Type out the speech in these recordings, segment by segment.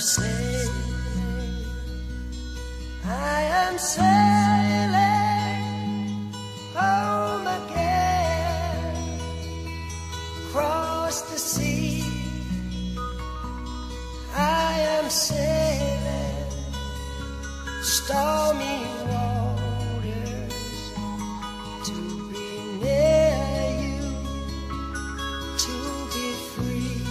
say I am sailing home again. Across the sea. I am sailing stormy waters to be near you to be free.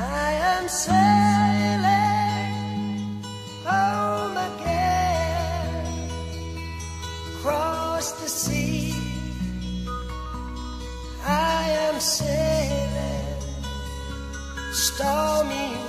I am sailing home again across the sea. I am sailing stormy.